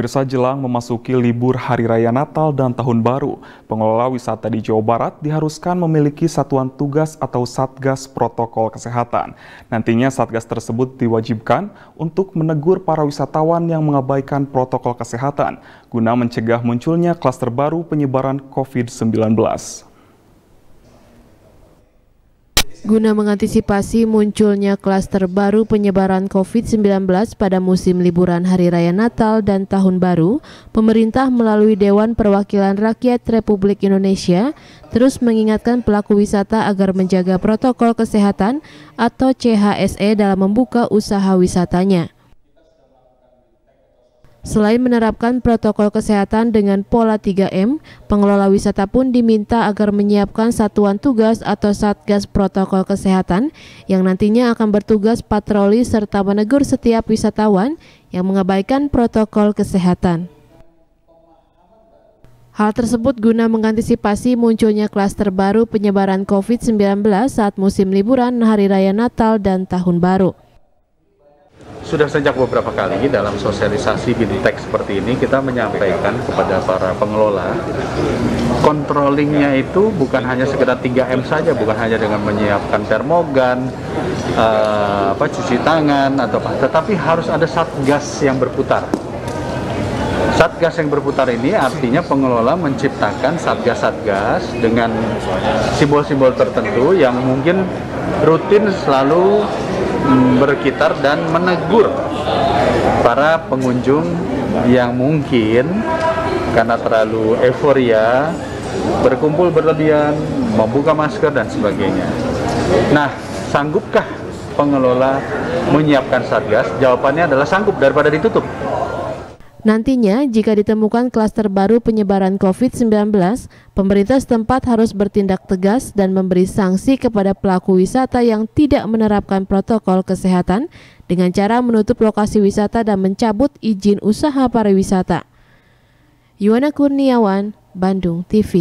Pemirsa jelang memasuki libur Hari Raya Natal dan Tahun Baru, pengelola wisata di Jawa Barat diharuskan memiliki satuan tugas atau satgas protokol kesehatan. Nantinya satgas tersebut diwajibkan untuk menegur para wisatawan yang mengabaikan protokol kesehatan guna mencegah munculnya klaster baru penyebaran COVID-19. Guna mengantisipasi munculnya klaster baru penyebaran COVID-19 pada musim liburan Hari Raya Natal dan Tahun Baru, pemerintah melalui Dewan Perwakilan Rakyat Republik Indonesia terus mengingatkan pelaku wisata agar menjaga protokol kesehatan atau CHSE dalam membuka usaha wisatanya. Selain menerapkan protokol kesehatan dengan pola 3M, pengelola wisata pun diminta agar menyiapkan satuan tugas atau satgas protokol kesehatan yang nantinya akan bertugas patroli serta menegur setiap wisatawan yang mengabaikan protokol kesehatan. Hal tersebut guna mengantisipasi munculnya klaster baru penyebaran COVID-19 saat musim liburan Hari Raya Natal dan Tahun Baru. Sudah sejak beberapa kali dalam sosialisasi bintek seperti ini kita menyampaikan kepada para pengelola controllingnya itu bukan hanya sekedar 3M saja, bukan hanya dengan menyiapkan termogan, uh, apa cuci tangan atau apa, tetapi harus ada satgas yang berputar. Satgas yang berputar ini artinya pengelola menciptakan satgas-satgas dengan simbol-simbol tertentu yang mungkin rutin selalu berkitar dan menegur para pengunjung yang mungkin karena terlalu euforia berkumpul berlebihan, membuka masker dan sebagainya. Nah, sanggupkah pengelola menyiapkan satgas? Jawabannya adalah sanggup daripada ditutup. Nantinya, jika ditemukan klaster baru penyebaran COVID-19, pemerintah setempat harus bertindak tegas dan memberi sanksi kepada pelaku wisata yang tidak menerapkan protokol kesehatan dengan cara menutup lokasi wisata dan mencabut izin usaha pariwisata. Yuwana Kurniawan, Bandung TV